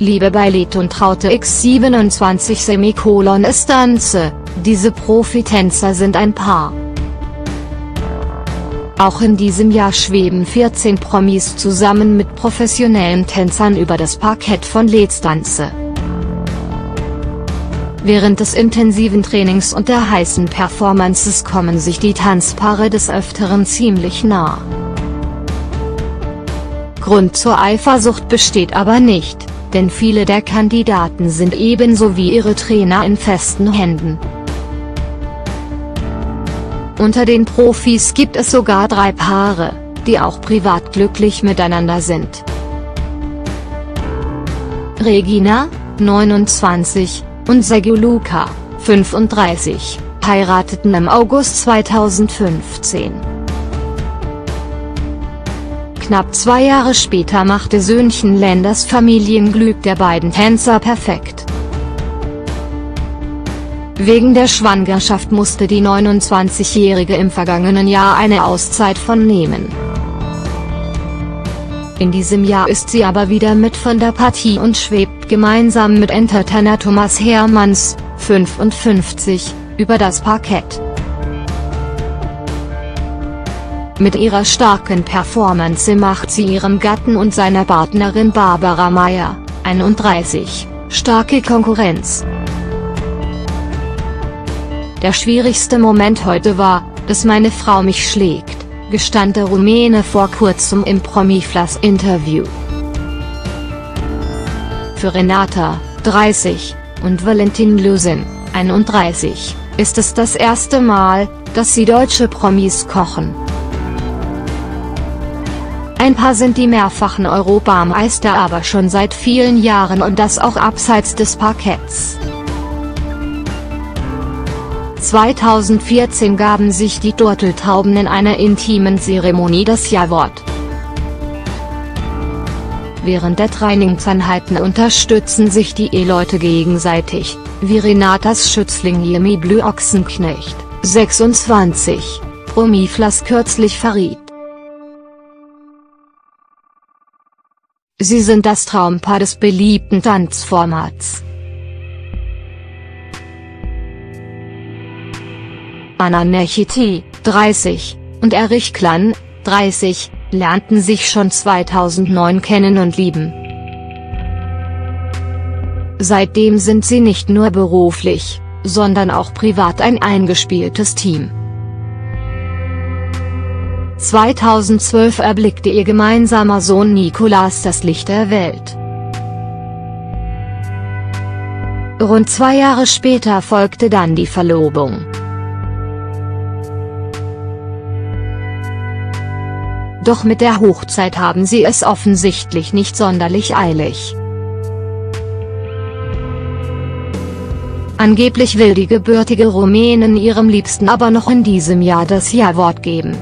Liebe bei Lied und Traute X27 Semikolon Estanze, diese Profitänzer sind ein Paar. Auch in diesem Jahr schweben 14 Promis zusammen mit professionellen Tänzern über das Parkett von Letstanze. Während des intensiven Trainings und der heißen Performances kommen sich die Tanzpaare des Öfteren ziemlich nah. Grund zur Eifersucht besteht aber nicht denn viele der Kandidaten sind ebenso wie ihre Trainer in festen Händen. Unter den Profis gibt es sogar drei Paare, die auch privat glücklich miteinander sind. Regina, 29, und Sergio Luca, 35, heirateten im August 2015. Knapp zwei Jahre später machte Söhnchen Lenders Familienglück der beiden Tänzer perfekt. Wegen der Schwangerschaft musste die 29-Jährige im vergangenen Jahr eine Auszeit von nehmen. In diesem Jahr ist sie aber wieder mit von der Partie und schwebt gemeinsam mit Entertainer Thomas Hermanns, 55, über das Parkett. Mit ihrer starken Performance macht sie ihrem Gatten und seiner Partnerin Barbara Meyer, 31, starke Konkurrenz. Der schwierigste Moment heute war, dass meine Frau mich schlägt, gestand der Rumäne vor kurzem im Promiflas-Interview. Für Renata, 30, und Valentin Lösen, 31, ist es das erste Mal, dass sie deutsche Promis kochen. Ein paar sind die mehrfachen Europameister aber schon seit vielen Jahren und das auch abseits des Parketts. 2014 gaben sich die Turteltauben in einer intimen Zeremonie das Ja-Wort. Während der Trainingseinheiten unterstützen sich die Eheleute gegenseitig, wie Renatas Schützling Jimmy Blü Ochsenknecht, 26, Promiflas kürzlich verriet. Sie sind das Traumpaar des beliebten Tanzformats. Anna Nechiti, 30, und Erich Klan, 30, lernten sich schon 2009 kennen und lieben. Seitdem sind sie nicht nur beruflich, sondern auch privat ein eingespieltes Team. 2012 erblickte ihr gemeinsamer Sohn Nicolas das Licht der Welt. Rund zwei Jahre später folgte dann die Verlobung. Doch mit der Hochzeit haben sie es offensichtlich nicht sonderlich eilig. Angeblich will die gebürtige Rumänin ihrem Liebsten aber noch in diesem Jahr das Ja-Wort geben.